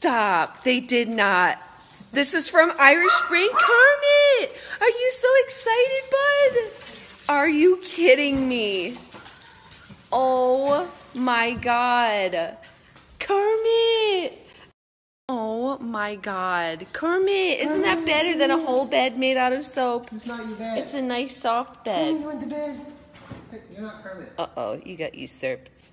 Stop. They did not. This is from Irish Spring Kermit. Are you so excited, bud? Are you kidding me? Oh my god. Kermit. Oh my god. Kermit, isn't that better than a whole bed made out of soap? It's not your bed. It's a nice soft Kermit, bed. you bed. You're not Kermit. Uh oh, you got usurped.